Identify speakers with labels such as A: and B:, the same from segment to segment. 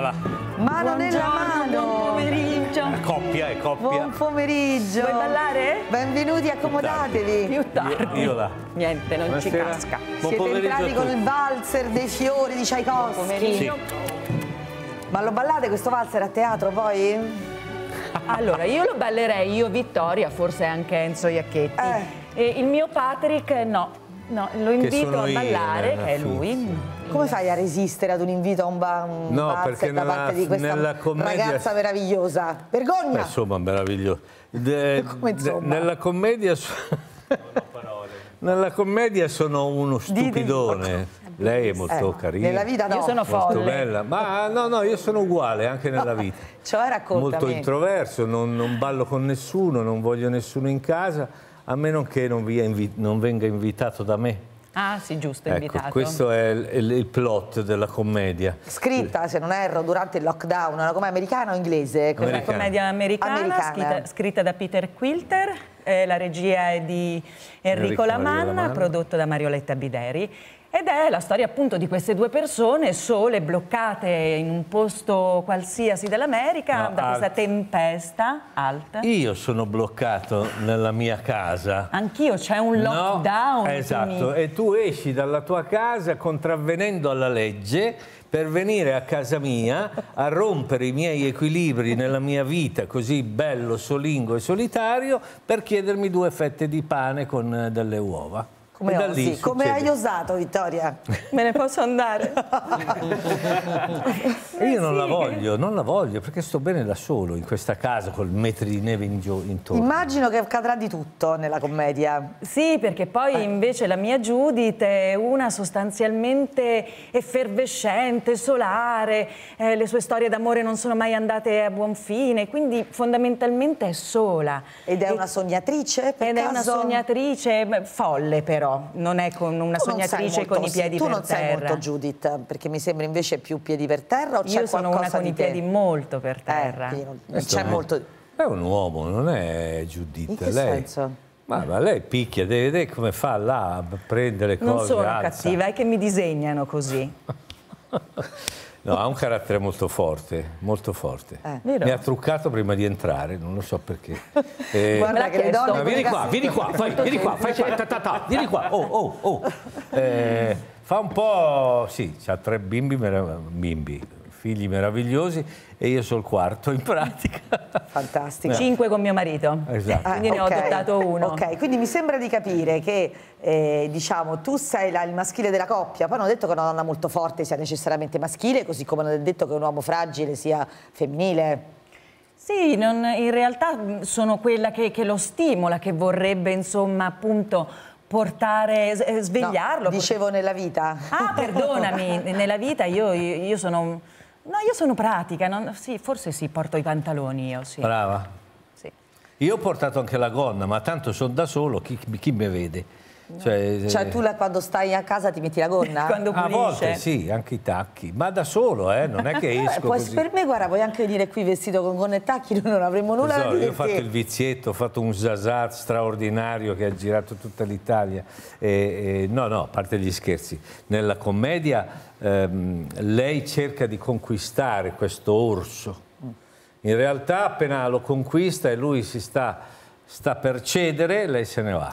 A: voilà.
B: Mano nella mano.
C: Buon pomeriggio.
A: Coppia è coppia.
B: Buon pomeriggio.
C: Vuoi ballare?
B: Benvenuti, accomodatevi.
C: Più tardi.
A: Io, io là.
C: Niente, non
A: Buonasera.
C: ci casca.
A: Buon
B: Siete entrati con il valzer dei fiori di Tchaikovsky.
C: Pomeriggio.
B: Ma lo ballate questo valzer a teatro poi?
C: Allora, io lo ballerei, io Vittoria, forse anche Enzo Iacchetti.
B: Eh.
C: E il mio Patrick no, no, lo invito a
A: io
C: ballare,
A: nella
C: che è lui.
B: Come fai a resistere ad un invito a un, ba- un
A: No,
B: da
A: nella-
B: parte di questa
A: nella commedia-
B: ragazza meravigliosa?
A: Beh,
B: Vergogna!
A: insomma, meraviglioso. De-
B: Come insomma?
A: de- nella commedia... nella commedia sono uno stupidone. Lei è molto
B: Eh,
A: carina.
B: nella vita no.
C: Io sono
A: Molto bella. Ma no, no, io sono uguale anche nella vita.
B: Cioè, raccontami.
A: Molto introverso, non, non ballo con nessuno, non voglio nessuno in casa, a meno che non, non venga invitato da me.
C: Ah, sì, giusto,
A: Ecco,
C: invitato.
A: questo è il, il- plot della commedia.
B: Scritta, se non erro, durante il lockdown, una commedia americana o inglese?
C: È una
A: Americana.
C: commedia americana,
B: Americana.
C: Scritta, scritta da Peter Quilter, eh, la regia è di Enrico,
A: Enrico
C: Lamanna,
A: Lamanna.
C: prodotto da Marioletta Bideri. Ed è la storia appunto di queste due persone sole, bloccate in un posto qualsiasi dell'America
A: No,
C: da questa
A: alt.
C: tempesta alta.
A: Io sono bloccato nella mia casa.
C: Anch'io, c'è un
A: No,
C: lockdown.
A: esatto,
C: quindi-
A: e tu esci dalla tua casa contravvenendo alla legge per venire a casa mia a rompere i miei equilibri nella mia vita così bello, solingo e solitario per chiedermi due fette di pane con eh, delle uova.
B: Come,
A: da
B: osi?
A: lì
B: Come hai osato, Vittoria?
C: Me ne posso andare?
A: E io non
C: sì.
A: la voglio, non la voglio perché sto bene da solo in questa casa col metri di neve in intorno.
B: Immagino che accadrà di tutto nella commedia.
C: Sì, perché poi invece la mia Judith è una sostanzialmente effervescente, solare, eh, le sue storie d'amore non sono mai andate a buon fine, quindi fondamentalmente è sola.
B: Ed è
C: E-
B: una sognatrice? Per
C: ed è una
B: caso?
C: sognatrice folle però, non è con una
B: Tu
C: sognatrice
B: molto-
C: con i piedi
B: tu
C: per
B: non sei
C: terra.
B: molto Judith, perché mi sembra invece più piedi per terra o c'è
C: Io sono una con i
B: te?
C: piedi molto per
B: Eh,
C: terra.
A: Questo
B: c'è
A: è-
B: molto...
A: È un uomo, non è Giuditta.
B: In che
A: lei...
B: senso?
A: Ma, ma lei picchia, deve vedere come fa là a prendere cose.
C: non sono
A: alza.
C: cattiva, è che mi disegnano così.
A: No, ha un carattere molto forte, molto forte.
B: Eh.
A: Mi ha truccato prima di entrare, non lo so perché. Eh,
B: Guarda che donne
A: ma vieni qua, vieni qua, fai, vieni qua, fai qua, ta, ta, ta, vieni qua, oh, oh, oh. Eh, fa un po', sì, ha tre bimbi, bimbi, figli meravigliosi e io sono il quarto in pratica.
B: Fantastico.
C: Cinque con mio marito.
A: Esatto.
B: Ah,
C: Quindi ne ho
B: ok.
C: adottato uno.
B: Ok, quindi mi sembra di capire che eh, diciamo, tu sei la- il maschile della coppia, poi hanno detto che una donna molto forte sia necessariamente maschile, così come hanno detto che un uomo fragile sia femminile.
C: Sì, non- in realtà mh, sono quella che, che lo stimola, che vorrebbe insomma appunto portare, eh, svegliarlo.
B: No, dicevo nella vita.
C: Ah, perdonami, nella vita io, io- io sono... No, io sono pratica, non- sì, forse sì, porto i pantaloni io, sì.
A: Brava.
C: sì.
A: Io ho portato anche la gonna, ma tanto sono da solo, chi, chi mi vede? Cioè,
B: Cioè
A: eh,
B: tu la- quando stai a casa ti metti la gonna?
C: Quando
A: a
C: pulisce.
A: volte sì, anche i tacchi, ma da solo, eh, non è che
B: Eh,
A: esco
B: puoi-
A: così.
B: per me, guarda, puoi anche venire qui vestito con gonna e tacchi, noi non avremmo nulla da
A: Tesoro,
B: dire.
A: io ho fatto il vizietto, ho fatto un zazat straordinario che ha girato tutta l'Italia. E- e- no, no, a parte gli scherzi. Nella commedia ehm, lei cerca di conquistare questo orso. In realtà appena lo conquista e lui si sta, sta per cedere, lei se ne va.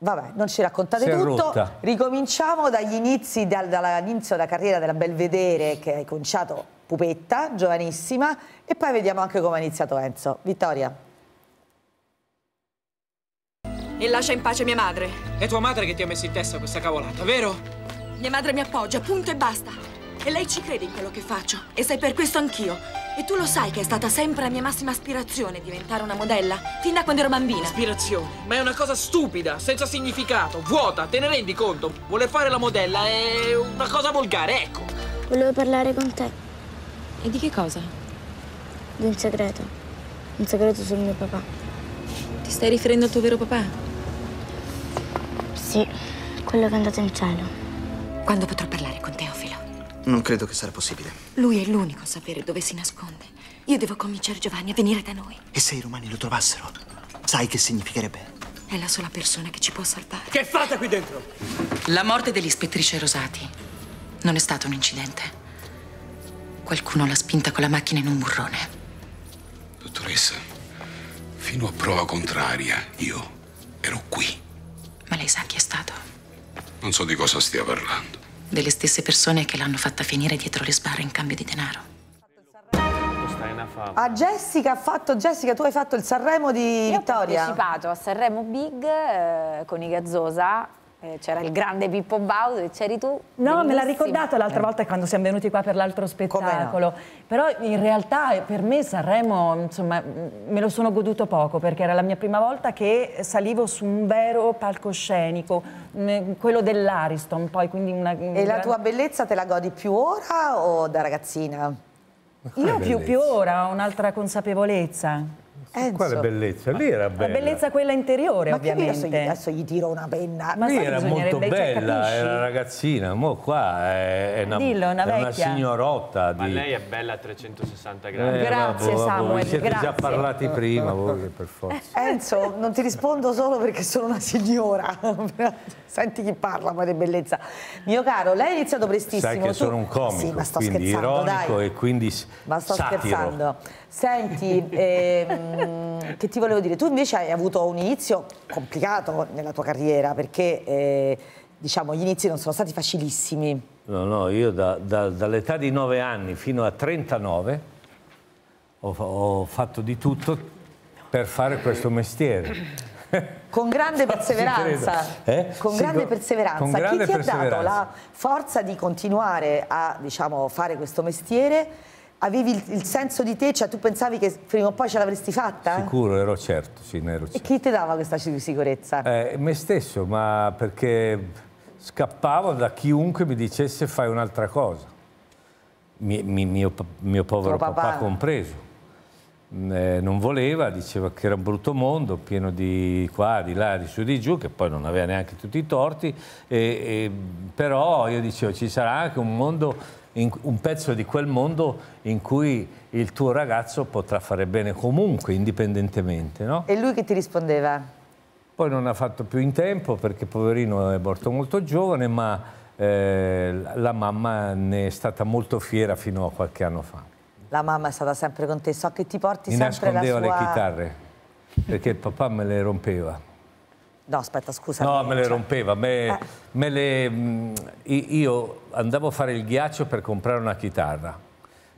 B: Vabbè, non ci raccontate tutto.
A: rotta.
B: Ricominciamo dagli inizi, dal- dall'inizio della carriera della Belvedere che hai cominciato pupetta, giovanissima, e poi vediamo anche come ha iniziato Enzo. Vittoria.
D: E lascia in pace mia madre.
E: È tua madre che ti ha messo in testa questa cavolata, vero?
D: Mia madre mi appoggia, punto e basta. E lei ci crede in quello che faccio. E sei per questo anch'io. E tu lo sai che è stata sempre la mia massima aspirazione diventare una modella, fin da quando ero bambina.
E: Ispirazione. Ma è una cosa stupida, senza significato, vuota, te ne rendi conto? Voler fare la modella è una cosa volgare, ecco.
F: Volevo parlare con te
D: E di che cosa?
F: di un segreto. Un segreto sul mio papà.
D: Ti stai riferendo al tuo vero papà?
F: Sì, quello che è andato in cielo.
D: Quando potrò parlare con Teofilo?
G: Non credo che sarà possibile.
D: Lui è l'unico a sapere dove si nasconde. Io devo convincere Giovanni a venire da noi.
G: E se i romani lo trovassero? Sai che significherebbe?
D: È la sola persona che ci può salvare.
E: Che fate qui dentro?
D: La morte dell'ispettrice Rosati non è stato un incidente. Qualcuno l'ha spinta con la macchina in un burrone.
H: Dottoressa, fino a prova contraria, io ero qui.
D: Ma lei sa chi è stato?
H: Non so di cosa stia parlando.
D: Delle stesse persone che l'hanno fatta finire dietro le sbarre in cambio di denaro.
B: A Jessica ha fatto, Jessica tu hai fatto il Sanremo di
I: Io ho
B: Vittoria.
I: partecipato a Sanremo Big eh, con i Gazzosa, eh, c'era il grande Pippo Baudo e c'eri tu.
C: No, me l'ha ricordato l'altra volta quando siamo venuti qua per l'altro spettacolo.
B: no?
C: Però in realtà per me Sanremo, insomma, me lo sono goduto poco perché era la mia prima volta che salivo su un vero palcoscenico, quello dell'Ariston, poi quindi una
B: E la tua bellezza te la godi più ora o da ragazzina?
C: Io più, più ora ho un'altra consapevolezza.
B: Enzo.
A: Quale bellezza? Lì era
C: La
A: bella.
C: bellezza quella interiore,
B: Ma io adesso,
C: ovviamente.
B: gli- adesso gli tiro una penna.
C: Ma
A: Lì era molto
C: cioè,
A: bella,
C: capisci?
A: era ragazzina, mo qua è, è una,
C: Dillo, una
A: è una
C: vecchia.
A: signorotta.
J: Ma
A: di-
J: lei è bella a 360
A: Eh,
J: gradi.
C: Grazie,
A: vabbè,
C: Samuel,
A: Vi siete già
C: grazie.
A: parlati prima voi, per forza.
B: Enzo, non ti rispondo solo perché sono una signora. Senti chi parla poi di bellezza. Mio caro, lei ha iniziato prestissimo.
A: Sai che
B: tu-
A: sono un comico,
B: Sì, ma sto
A: quindi
B: scherzando,
A: ironico
B: dai.
A: e quindi
B: Ma sto
A: satiro.
B: scherzando. Senti, ehm, che ti volevo dire? Tu invece hai avuto un inizio complicato nella tua carriera perché eh, diciamo gli inizi non sono stati facilissimi.
A: No, no, io da- da- dall'età di 9 anni fino a 39 ho, ho fatto di tutto per fare questo mestiere.
B: Con grande perseveranza.
A: Eh?
B: con
A: Sì,
B: grande
A: con-
B: perseveranza.
A: con
B: Chi
A: grande
B: ti ha dato la forza di continuare a diciamo, fare questo mestiere? Avevi il, il senso di te, cioè tu pensavi che prima o poi ce l'avresti fatta?
A: Sicuro, ero certo, sì, ne ero
B: E
A: certo.
B: chi ti dava questa sicurezza?
A: Eh, me stesso, ma perché scappavo da chiunque mi dicesse fai un'altra cosa. Mi- mi- mio, mio povero papà.
B: papà.
A: compreso. Mm, eh, non voleva, diceva che era un brutto mondo, pieno di qua, di là, di su, di giù, che poi non aveva neanche tutti i torti, e- e- però io dicevo ci sarà anche un mondo, in- un pezzo di quel mondo in cui il tuo ragazzo potrà fare bene comunque, indipendentemente, no?
B: E lui che ti rispondeva?
A: Poi non ha fatto più in tempo perché poverino è morto molto giovane, ma eh, la mamma ne è stata molto fiera fino a qualche anno fa.
B: La mamma è stata sempre con te, so che ti porti
A: Mi
B: sempre la
A: nascondeva
B: sua...
A: le chitarre perché il papà me le rompeva.
B: No, aspetta, scusa.
A: No, me le
B: cioè,
A: rompeva. me-
B: Eh.
A: me le, mh, i- io andavo a fare il ghiaccio per comprare una chitarra.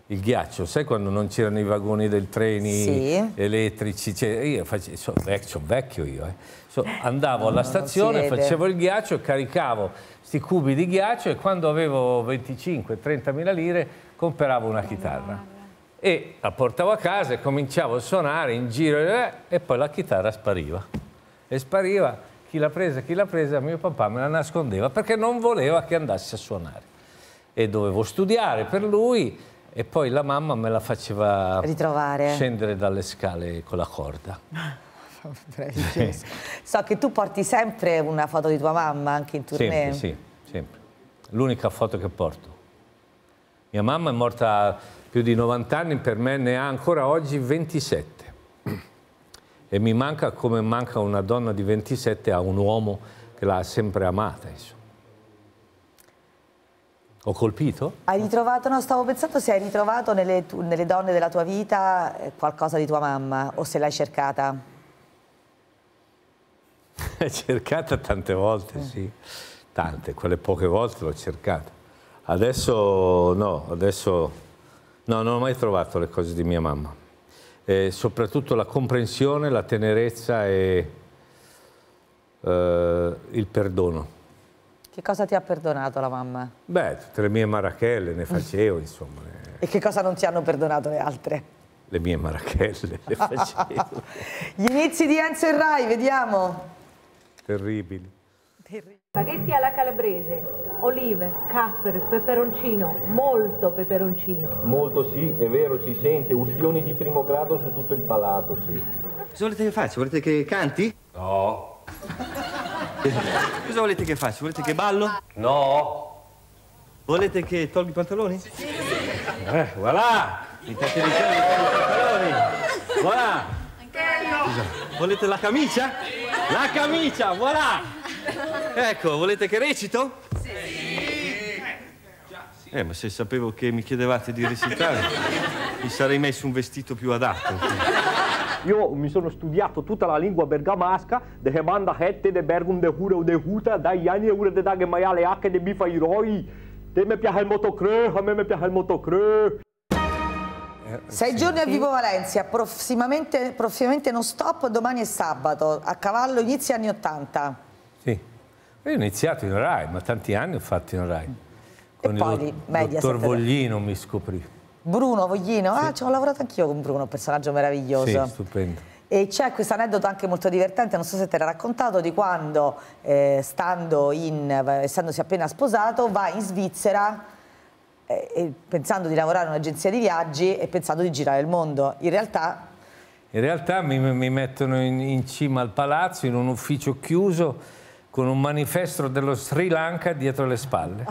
A: Il ghiaccio, sai quando non c'erano i vagoni del treni
B: Sì.
A: elettrici? Cioè, io face- so, vec- sono vecchio io. eh. So, andavo alla stazione, facevo il ghiaccio, caricavo questi cubi di ghiaccio e quando avevo 25-30 mila lire compravo una chitarra. E la portavo a casa e cominciavo a suonare in giro eh, e poi la chitarra spariva. E spariva, chi l'ha presa, chi l'ha presa, mio papà me la nascondeva perché non voleva che andassi a suonare. E dovevo studiare per lui e poi la mamma me la faceva
B: Ritrovare.
A: scendere dalle scale con la corda.
B: So che tu porti sempre una foto di tua mamma anche in tournée.
A: Sempre, sì, sempre. L'unica foto che porto. Mia mamma è morta più di 90 anni, per me ne ha ancora oggi 27. E mi manca come manca una donna di 27 a un uomo che l'ha sempre amata. insomma. Ho colpito?
B: Hai ritrovato, no, stavo pensando se hai ritrovato nelle, tu- nelle donne della tua vita eh, qualcosa di tua mamma o se l'hai cercata.
A: cercata tante volte, sì. Tante, quelle poche volte l'ho cercata. Adesso no, adesso no, non ho mai trovato le cose di mia mamma. E soprattutto la comprensione, la tenerezza e eh, il perdono.
B: Che cosa ti ha perdonato la mamma?
A: Beh, tutte le mie marachelle ne facevo, insomma,
B: E che cosa non ti hanno perdonato le altre?
A: le mie marachelle le facevo.
B: Gli inizi di Enzo e Rai, vediamo.
A: Terribili.
K: Spaghetti alla calabrese, olive, capperi, peperoncino, molto peperoncino.
L: Molto sì, è vero, si sente, ustioni di primo grado su tutto il palato, sì.
G: Cosa volete che faccia? Volete che canti?
L: No.
G: Cosa volete che faccia? Volete che ballo?
L: No.
G: Volete che tolga i pantaloni? Sì.
A: Eh, voilà!
G: Mi fate di i pantaloni?
A: Voilà!
G: Volete la camicia? La camicia, voilà! Ecco, volete che recito? Sì. Eh, ma se sapevo che mi chiedevate di recitare, mi sarei messo un vestito più adatto.
L: Io mi sono studiato tutta la lingua bergamasca, de Hemanda Hette, de Bergum, de Hure, de Huta, dai Iani, Ure, de Dage Maiale, H, de Bifa Iroi. Te mi piace il motocross, a me mi piace il motocross.
B: Sei giorni a Vivo Valencia, prossimamente, prossimamente non stop, domani è sabato, a cavallo inizi anni 80.
A: Sì. Io ho iniziato in Rai, ma tanti anni ho fatto in Rai. Con
B: poi
A: il dottor Voglino mi scoprì.
B: Bruno Voglino, ah ci ho lavorato anch'io con Bruno, un personaggio meraviglioso.
A: Sì, stupendo.
B: E c'è questo aneddoto anche molto divertente, non so se te l'ha raccontato, di quando, eh, stando in, essendosi appena sposato, va in Svizzera eh, e pensando di lavorare in un'agenzia di viaggi e pensando di girare il mondo. In realtà
A: In realtà mi, mi mettono in, in cima al palazzo, in un ufficio chiuso, con un manifesto dello Sri Lanka dietro le spalle.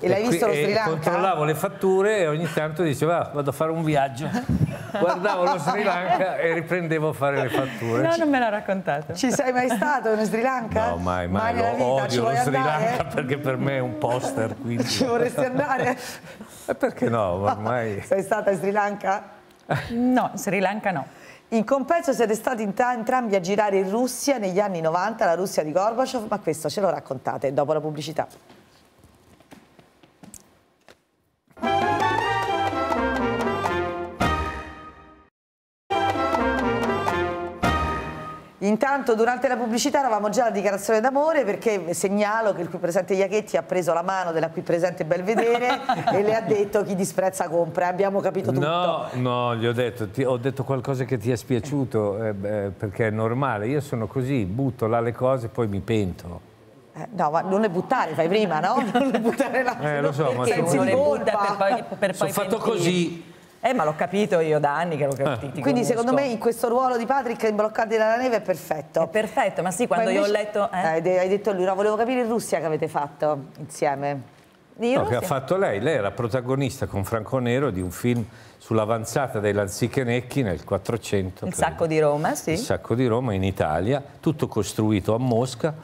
B: E l'hai visto lo Sri Lanka?
A: Controllavo le fatture e ogni tanto dicevo "Ah, vado a fare un viaggio. Guardavo lo Sri Lanka e riprendevo a fare le fatture.
C: No, non me l'ha raccontato.
B: ci sei mai stato in Sri Lanka?
A: No, mai, mai,
B: nella
A: lo odio lo Sri
B: andare?
A: Lanka perché per me è un poster, quindi...
B: Ci vorresti andare?
A: Perché no, ormai...
B: Sei stata in Sri Lanka?
C: No, Sri Lanka no.
B: In compenso siete stati entrambi a girare in Russia negli anni 90, la Russia di Gorbaciov, ma questo ce lo raccontate dopo la pubblicità. Intanto durante la pubblicità eravamo già alla dichiarazione d'amore perché segnalo che il qui presente Iachetti ha preso la mano della qui presente Belvedere e le ha detto chi disprezza compra, abbiamo capito tutto.
A: No, no, gli ho detto, ti- ho detto qualcosa che ti è spiaciuto, eh, beh, perché è normale, io sono così, butto là le cose e poi mi pento.
B: Eh, no, ma non le buttare, fai prima, no? Non le buttare là.
A: Eh, lo so, ma sono-
B: di
C: le butta per poi, per
A: Sono
C: poi
A: fatto così.
C: Eh, ma l'ho capito io da anni che lo capito. ti
B: Quindi
C: conosco.
B: secondo me in questo ruolo di Patrick imbloccati dalla neve è perfetto.
C: È perfetto, ma sì, quando
B: Ma
C: io ho letto... eh,
B: hai de- hai detto a lui, no, volevo capire in Russia che avete fatto insieme.
A: No, che ha fatto lei? Lei era protagonista con Franco Nero di un film sull'avanzata dei Lanzichenecchi nel 400.
C: Il
A: credo.
C: sacco di Roma, sì.
A: Il sacco di Roma in Italia, tutto costruito a Mosca,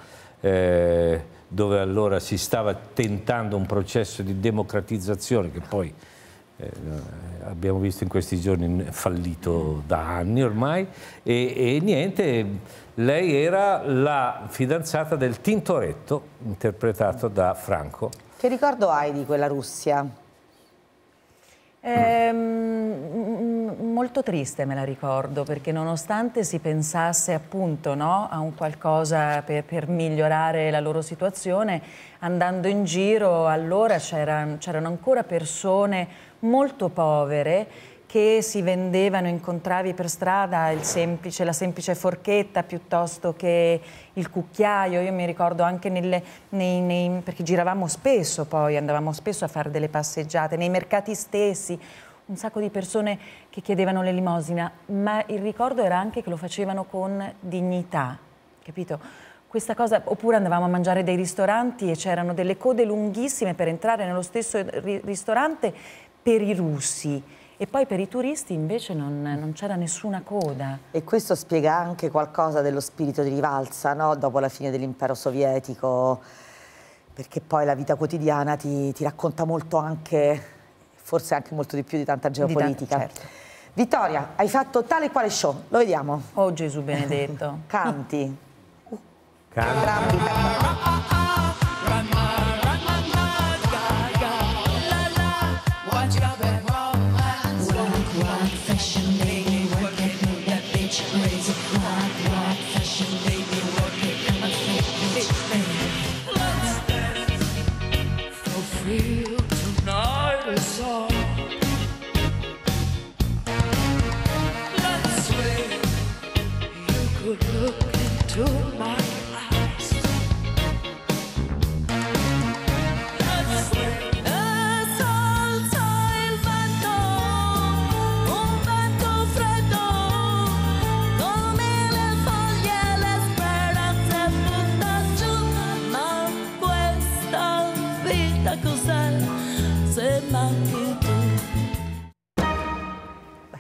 A: eh, dove allora si stava tentando un processo di democratizzazione che poi eh, abbiamo visto in questi giorni fallito da anni ormai e, e niente, lei era la fidanzata del Tintoretto interpretato da Franco.
B: Che ricordo hai di quella Russia?
C: Ehm, m- molto triste me la ricordo perché nonostante si pensasse appunto no, a un qualcosa per, per migliorare la loro situazione, andando in giro allora c'eran- c'erano ancora persone molto povere che si vendevano, incontravi per strada semplice- la semplice forchetta piuttosto che il cucchiaio. Io mi ricordo anche nelle, nei, nei- perché giravamo spesso poi, andavamo spesso a fare delle passeggiate, nei mercati stessi, un sacco di persone che chiedevano l'elemosina, ma il ricordo era anche che lo facevano con dignità, capito? Questa cosa, oppure andavamo a mangiare dei ristoranti e c'erano delle code lunghissime per entrare nello stesso ri- ristorante per i russi e poi per i turisti invece non, non c'era nessuna coda.
B: E questo spiega anche qualcosa dello spirito di rivalsa, no? Dopo la fine dell'impero sovietico, perché poi la vita quotidiana ti, ti racconta molto anche, forse anche molto di più di tanta geopolitica.
C: certo.
B: Vittoria, hai fatto tale e quale show, lo vediamo.
C: Oh Gesù benedetto.
B: Canti.
A: Canta.
B: Entrambi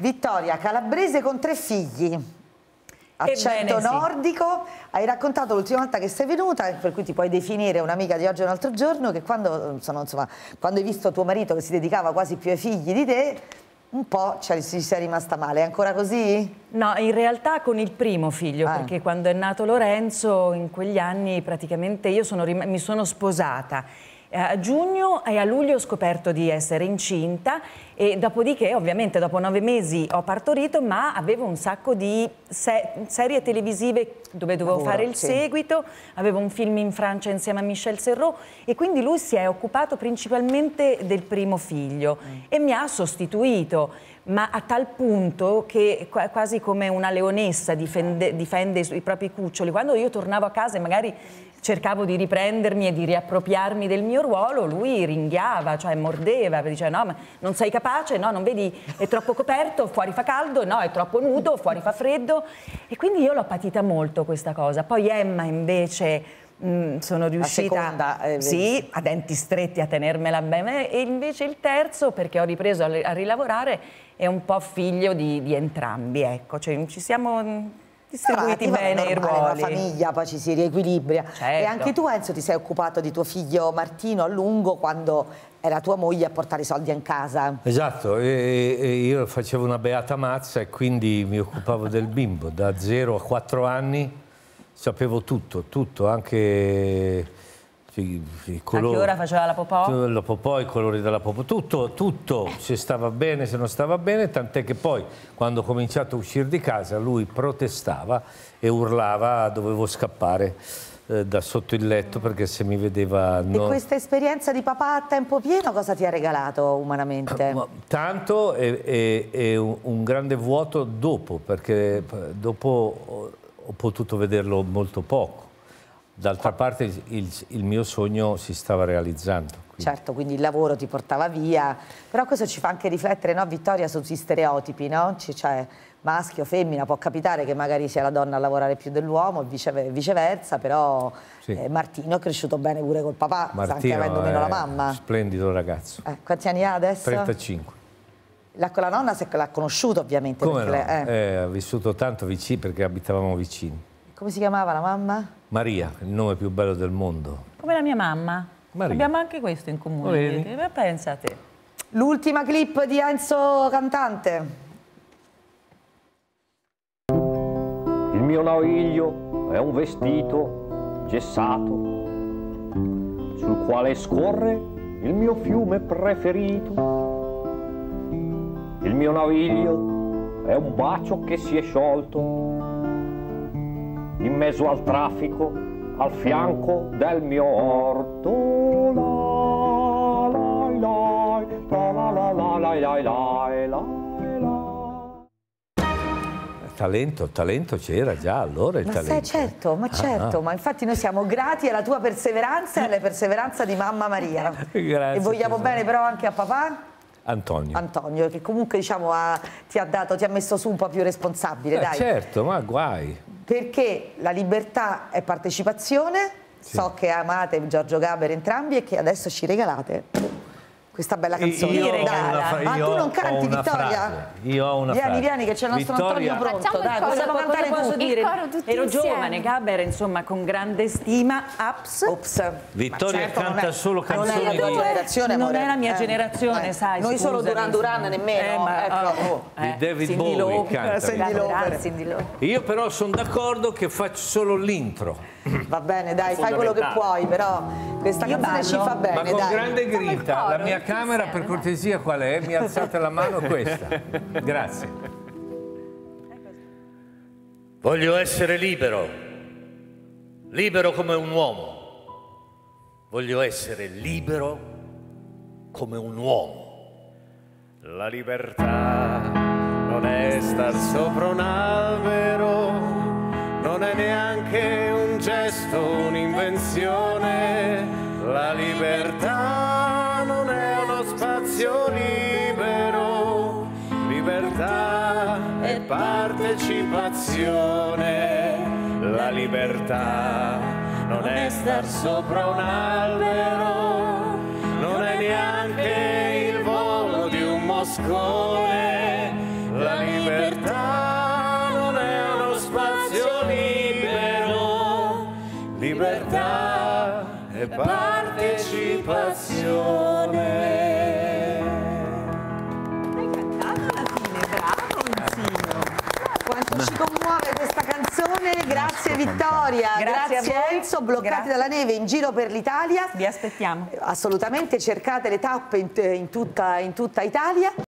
B: Vittoria, calabrese con tre figli. accento
C: Ebbene sì.
B: nordico. Hai raccontato l'ultima volta che sei venuta, per cui ti puoi definire un'amica di oggi o un altro giorno, che quando, sono, insomma, quando hai visto tuo marito che si dedicava quasi più ai figli di te, un po' ci ci sei rimasta male. È ancora così?
C: No, in realtà con il primo figlio, perché quando è nato Lorenzo, in quegli anni praticamente io sono mi sono sposata. Eh, A giugno e a luglio ho scoperto di essere incinta e dopodiché ovviamente dopo nove mesi ho partorito ma avevo un sacco di se- serie televisive dove dovevo
B: Lavoro,
C: fare il
B: sì.
C: seguito, avevo un film in Francia insieme a Michel Serrault e quindi lui si è occupato principalmente del primo figlio e mi ha sostituito ma a tal punto che qua- quasi come una leonessa difende, difende i propri cuccioli. Quando io tornavo a casa e magari cercavo di riprendermi e di riappropriarmi del mio ruolo, lui ringhiava, cioè mordeva, diceva no, ma non sei capace, no, non vedi, è troppo coperto, fuori fa caldo, no, è troppo nudo, fuori fa freddo. E quindi io l'ho patita molto questa cosa. Poi Emma invece mh, sono riuscita
B: seconda, eh,
C: sì, a denti stretti a tenermela bene e invece il terzo, perché ho ripreso a, a rilavorare, è un po' figlio di, di entrambi, ecco, cioè ci siamo distribuiti
B: vabbè,
C: bene i ruoli.
B: Una famiglia poi ci si riequilibria. E
C: Certo.
B: anche tu Enzo ti sei occupato di tuo figlio Martino a lungo quando era tua moglie a portare i soldi in casa.
A: Esatto, e, e io facevo una beata mazza e quindi mi occupavo del bimbo. Da 0 a 4 anni sapevo tutto, tutto, anche i, i
C: A
A: colori.
C: che ora faceva la popò?
A: La popò, i colori della popò, tutto, tutto, se stava bene, se non stava bene, tant'è che poi quando ho cominciato a uscire di casa lui protestava e urlava, dovevo scappare eh, da sotto il letto perché se mi vedeva...
B: E
A: non-
B: questa esperienza di papà a tempo pieno cosa ti ha regalato umanamente?
A: Ma tanto e, e- e un, grande vuoto dopo, perché p- dopo ho potuto vederlo molto poco. D'altra parte il, il- mio sogno si stava realizzando.
B: Certo, quindi il lavoro ti portava via, però questo ci fa anche riflettere, no, Vittoria, sugli stereotipi, no? Cioè, maschio, femmina, può capitare che magari sia la donna a lavorare più dell'uomo e vice- viceversa, però
A: Sì.
B: eh, Martino è cresciuto bene pure col papà, sta anche
A: Martino
B: avendo meno la mamma.
A: splendido ragazzo,
B: Eh, quanti anni ha adesso?
A: 35.
B: La, la nonna l'ha conosciuto ovviamente.
A: Come no?
B: perché le- eh.
A: Eh, ha vissuto tanto vicino perché abitavamo vicini.
B: Come si chiamava la mamma?
A: Maria, il nome più bello del mondo.
C: Come la mia mamma.
A: Maria.
C: Abbiamo anche questo in comune. Ma pensa a te.
B: L'ultima clip di Enzo cantante.
L: Il mio naviglio è un vestito gessato sul quale scorre il mio fiume preferito. Il mio naviglio è un bacio che si è sciolto in mezzo al traffico, al fianco del mio orto.
A: Talento, talento c'era già allora il
B: ma
A: talento.
B: Sai, certo, ma certo,
A: ah,
B: ma infatti noi siamo grati alla tua perseveranza e alla perseveranza di mamma Maria.
A: Grazie.
B: E vogliamo
A: tesoro.
B: bene però anche a papà?
A: Antonio.
B: Antonio, che comunque diciamo ha- ti ha dato, ti ha messo su un po' più responsabile,
A: Eh,
B: dai.
A: certo, ma guai.
B: Perché la libertà è partecipazione, so che amate Giorgio Gaber entrambi e che adesso ci regalate questa bella canzone.
A: Io ho
B: Dai.
A: una fra-
B: Ma tu non canti, Vittoria?
A: frase. Io ho una
B: vieni,
A: frase.
B: vieni, che c'è il nostro
A: Vittoria-
B: Antonio pronto.
I: Facciamo il
B: Dai,
I: coro,
B: possiamo
I: cosa
B: cantare
C: posso
B: tutti.
C: dire?
I: coro tutti
C: Ero
I: insieme.
C: giovane, Gaber, insomma, con grande stima. Ups.
B: Ops.
A: Vittoria
B: certo, non
A: canta
B: è-
A: solo
B: Non è
A: canzoni
B: la tua
A: di-
B: generazione,
C: Non
B: amore.
C: è la mia
B: Eh.
C: generazione,
B: Eh.
C: sai.
B: Noi solo. Duran Duran nemmeno.
C: Eh, ma,
B: ecco.
C: oh,
A: Di
C: eh,
A: David
C: Cindy
A: Bowie canta.
B: Cindy Lauper.
C: Cindy Lauper.
A: Io però sono d'accordo che faccio solo l'intro,
B: Va bene, dai, fai quello che puoi, però questa canzone ci fa bene,
A: ma con
B: dai.
A: grande grinta. La mia
I: tutti
A: camera,
I: insieme,
A: per cortesia, qual è? Mi alzate la mano questa. Grazie.
M: Voglio essere libero, libero come un uomo. Voglio essere libero come un uomo.
N: La libertà non è star sopra un albero, non è neanche un gesto, un'invenzione. La libertà partecipazione. La libertà non è star sopra un albero, non è neanche il volo di un moscone. La libertà non è uno spazio
B: libero, libertà è partecipazione. Canzone, grazie Vittoria,
C: Grazie a voi.
B: Enzo, bloccati
C: Grazie.
B: dalla neve in giro per l'Italia.
C: Vi aspettiamo.
B: Assolutamente cercate le tappe in, in tutta, in tutta Italia.